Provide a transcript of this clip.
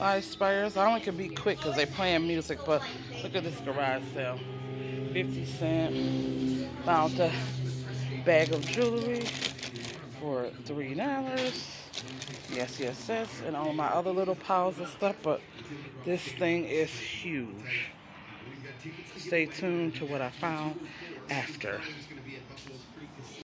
ice spires. I only can be quick because they're playing music, but look at this garage sale. 50 cent. Found a bag of jewelry for $3. Yes, yes, yes. And all my other little piles of stuff, but this thing is huge. Stay tuned to what I found after.